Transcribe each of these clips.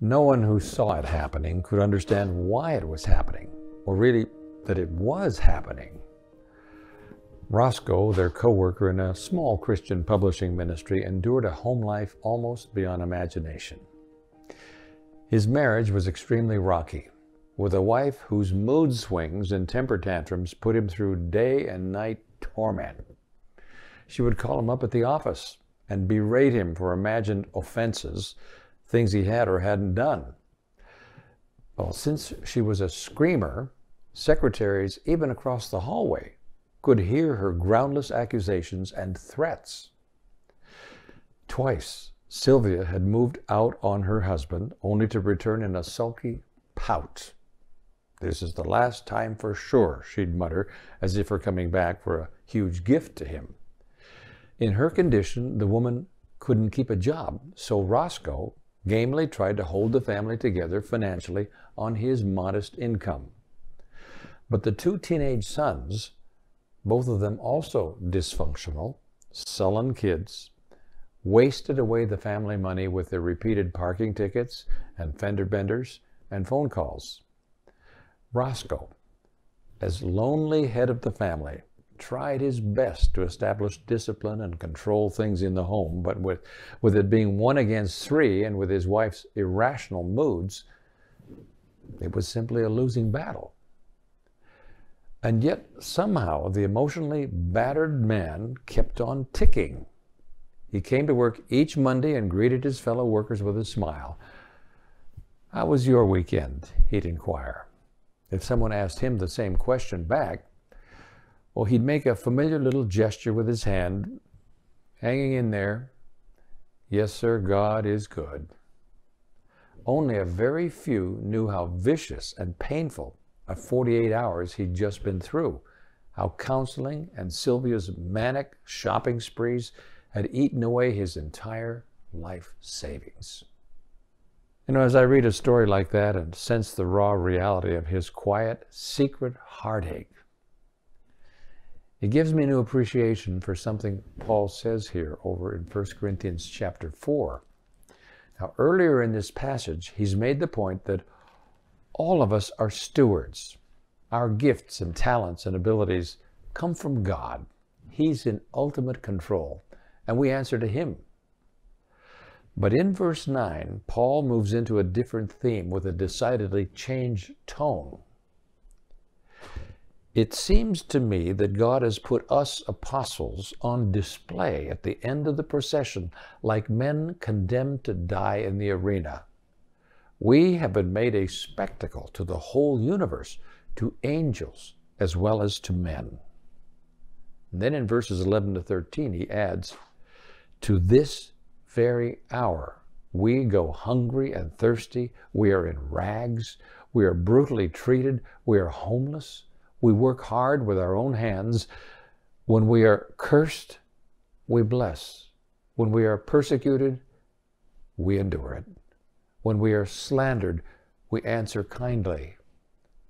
No one who saw it happening could understand why it was happening, or really that it was happening. Roscoe, their co worker in a small Christian publishing ministry, endured a home life almost beyond imagination. His marriage was extremely rocky, with a wife whose mood swings and temper tantrums put him through day and night torment. She would call him up at the office and berate him for imagined offenses, things he had or hadn't done. Well, since she was a screamer, secretaries, even across the hallway, could hear her groundless accusations and threats. Twice, Sylvia had moved out on her husband, only to return in a sulky pout. This is the last time for sure, she'd mutter, as if her coming back were a huge gift to him. In her condition, the woman couldn't keep a job, so Roscoe gamely tried to hold the family together financially on his modest income. But the two teenage sons both of them also dysfunctional, sullen kids, wasted away the family money with their repeated parking tickets and fender benders and phone calls. Roscoe, as lonely head of the family, tried his best to establish discipline and control things in the home, but with, with it being one against three and with his wife's irrational moods, it was simply a losing battle. And yet, somehow, the emotionally battered man kept on ticking. He came to work each Monday and greeted his fellow workers with a smile. How was your weekend? He'd inquire. If someone asked him the same question back, well, he'd make a familiar little gesture with his hand, hanging in there. Yes, sir, God is good. Only a very few knew how vicious and painful a 48 hours he'd just been through. How counseling and Sylvia's manic shopping sprees had eaten away his entire life savings. You know, as I read a story like that and sense the raw reality of his quiet, secret heartache, it gives me new appreciation for something Paul says here over in 1 Corinthians chapter 4. Now, earlier in this passage, he's made the point that all of us are stewards. Our gifts and talents and abilities come from God. He's in ultimate control, and we answer to Him. But in verse 9, Paul moves into a different theme with a decidedly changed tone. It seems to me that God has put us apostles on display at the end of the procession like men condemned to die in the arena. We have been made a spectacle to the whole universe, to angels as well as to men. And then in verses 11 to 13, he adds, To this very hour we go hungry and thirsty, we are in rags, we are brutally treated, we are homeless, we work hard with our own hands. When we are cursed, we bless. When we are persecuted, we endure it. When we are slandered, we answer kindly.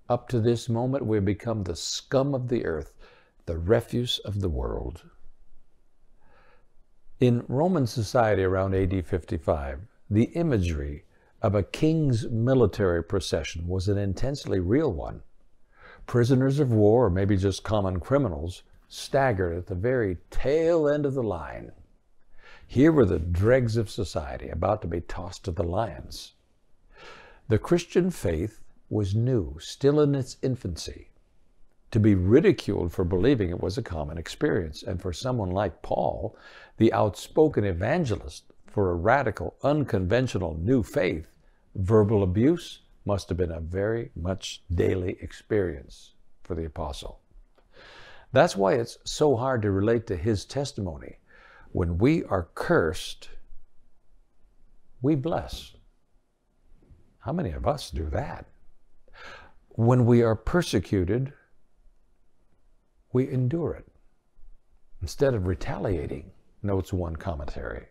Up to this moment, we have become the scum of the earth, the refuse of the world. In Roman society around AD 55, the imagery of a king's military procession was an intensely real one. Prisoners of war, or maybe just common criminals, staggered at the very tail end of the line. Here were the dregs of society about to be tossed to the lions. The Christian faith was new, still in its infancy. To be ridiculed for believing it was a common experience, and for someone like Paul, the outspoken evangelist for a radical, unconventional new faith, verbal abuse must have been a very much daily experience for the apostle. That's why it's so hard to relate to his testimony when we are cursed, we bless. How many of us do that? When we are persecuted, we endure it instead of retaliating, notes one commentary.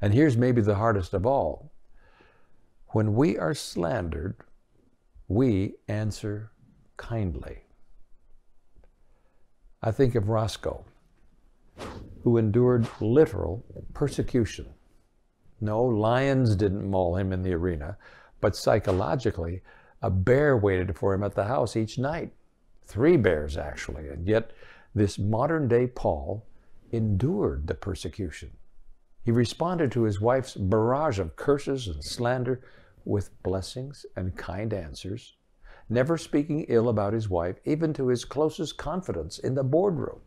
And here's maybe the hardest of all. When we are slandered, we answer kindly. I think of Roscoe who endured literal persecution. No, lions didn't maul him in the arena, but psychologically, a bear waited for him at the house each night. Three bears, actually. And yet, this modern day Paul endured the persecution. He responded to his wife's barrage of curses and slander with blessings and kind answers, never speaking ill about his wife, even to his closest confidants in the boardroom.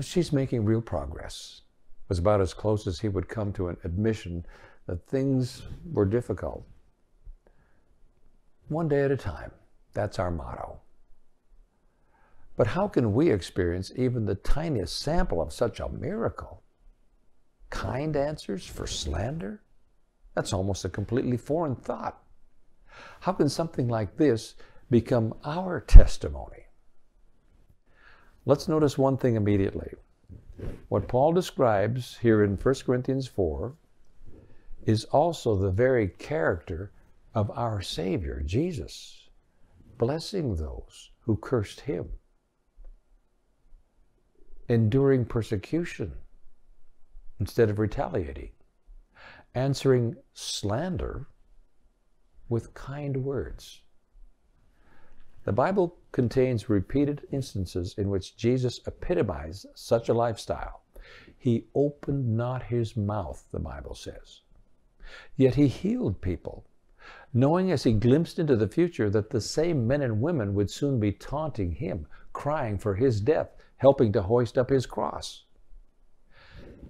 She's making real progress. Was about as close as he would come to an admission that things were difficult. One day at a time. That's our motto. But how can we experience even the tiniest sample of such a miracle? Kind answers for slander? That's almost a completely foreign thought. How can something like this become our testimony? Let's notice one thing immediately. What Paul describes here in 1 Corinthians 4 is also the very character of our Savior, Jesus, blessing those who cursed him, enduring persecution instead of retaliating, answering slander with kind words. The Bible contains repeated instances in which Jesus epitomized such a lifestyle. He opened not his mouth, the Bible says. Yet he healed people, knowing as he glimpsed into the future that the same men and women would soon be taunting him, crying for his death, helping to hoist up his cross.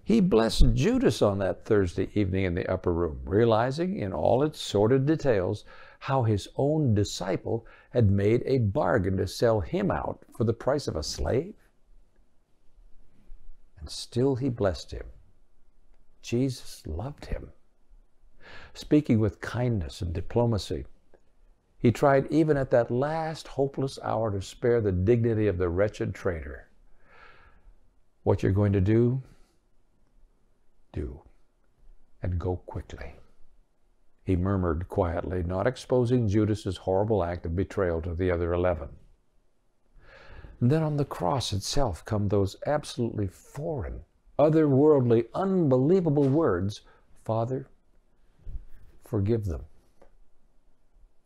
He blessed Judas on that Thursday evening in the upper room, realizing in all its sordid details how his own disciple had made a bargain to sell him out for the price of a slave. And still he blessed him. Jesus loved him. Speaking with kindness and diplomacy, he tried even at that last hopeless hour to spare the dignity of the wretched traitor. What you're going to do, do, and go quickly. He murmured quietly, not exposing Judas's horrible act of betrayal to the other eleven. And then on the cross itself come those absolutely foreign, otherworldly, unbelievable words Father, forgive them,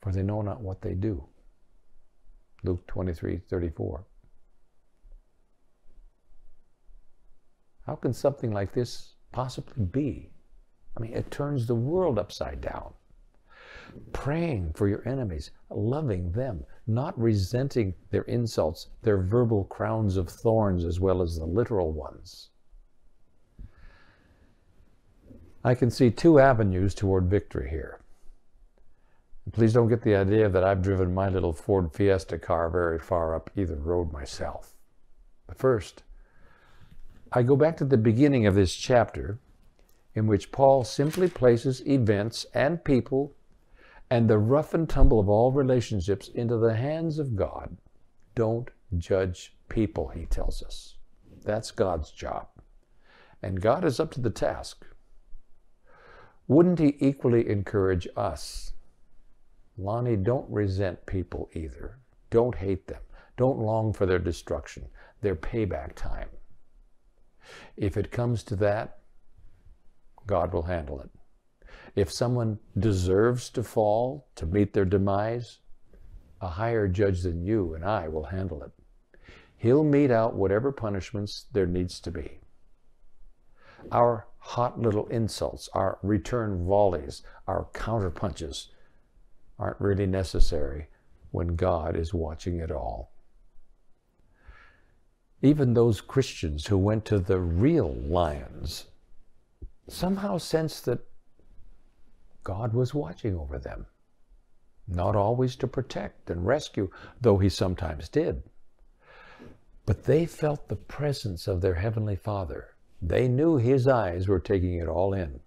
for they know not what they do. Luke 23 34. How can something like this possibly be? I mean, it turns the world upside down. Praying for your enemies, loving them, not resenting their insults, their verbal crowns of thorns as well as the literal ones. I can see two avenues toward victory here. Please don't get the idea that I've driven my little Ford Fiesta car very far up either road myself. But first, I go back to the beginning of this chapter in which Paul simply places events and people and the rough and tumble of all relationships into the hands of God. Don't judge people, he tells us. That's God's job. And God is up to the task. Wouldn't he equally encourage us? Lonnie, don't resent people either. Don't hate them. Don't long for their destruction, their payback time. If it comes to that, God will handle it. If someone deserves to fall to meet their demise, a higher judge than you and I will handle it. He'll mete out whatever punishments there needs to be. Our hot little insults, our return volleys, our counterpunches aren't really necessary when God is watching it all. Even those Christians who went to the real lions somehow sensed that God was watching over them. Not always to protect and rescue, though he sometimes did. But they felt the presence of their Heavenly Father. They knew His eyes were taking it all in.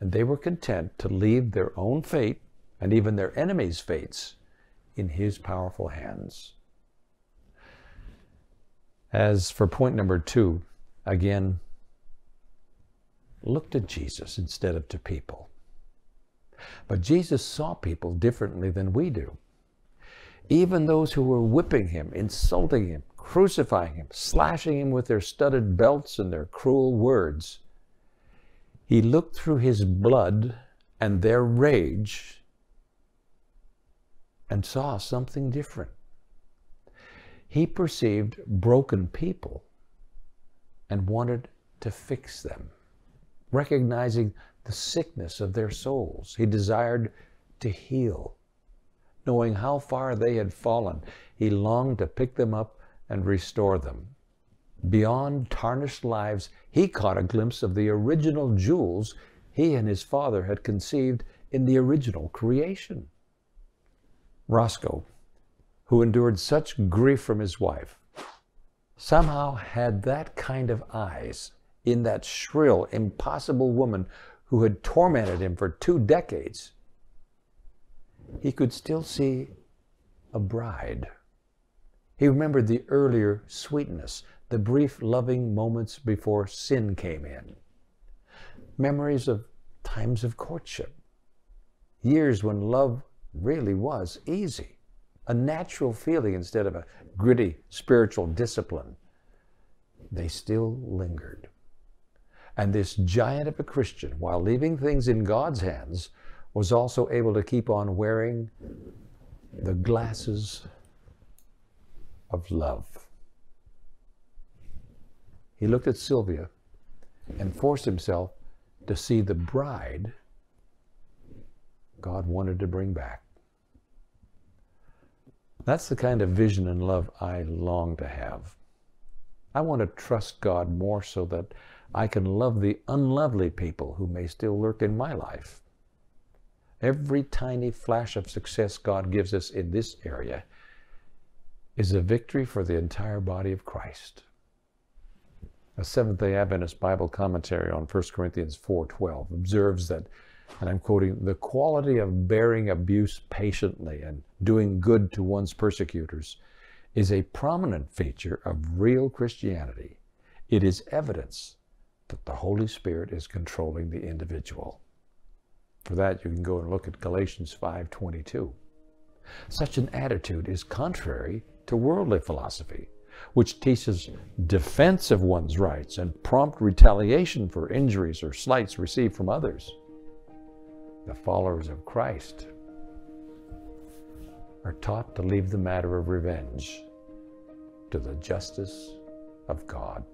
And they were content to leave their own fate and even their enemies' fates in His powerful hands. As for point number two, again, look to Jesus instead of to people. But Jesus saw people differently than we do. Even those who were whipping him, insulting him, crucifying him, slashing him with their studded belts and their cruel words, He looked through his blood and their rage and saw something different. He perceived broken people and wanted to fix them, recognizing the sickness of their souls. He desired to heal. Knowing how far they had fallen, he longed to pick them up and restore them. Beyond tarnished lives, he caught a glimpse of the original jewels he and his father had conceived in the original creation. Roscoe, who endured such grief from his wife, somehow had that kind of eyes in that shrill, impossible woman who had tormented him for two decades. He could still see a bride. He remembered the earlier sweetness, the brief loving moments before sin came in. Memories of times of courtship, years when love really was easy, a natural feeling instead of a gritty spiritual discipline. They still lingered. And this giant of a Christian, while leaving things in God's hands, was also able to keep on wearing the glasses of love. He looked at Sylvia and forced himself to see the bride God wanted to bring back. That's the kind of vision and love I long to have. I want to trust God more so that I can love the unlovely people who may still lurk in my life. Every tiny flash of success God gives us in this area is a victory for the entire body of Christ. A Seventh-day Adventist Bible commentary on 1 Corinthians 4.12 observes that, and I'm quoting, the quality of bearing abuse patiently and doing good to one's persecutors is a prominent feature of real Christianity. It is evidence that the Holy Spirit is controlling the individual. For that, you can go and look at Galatians 5.22. Such an attitude is contrary to worldly philosophy which teaches defense of one's rights and prompt retaliation for injuries or slights received from others. The followers of Christ are taught to leave the matter of revenge to the justice of God.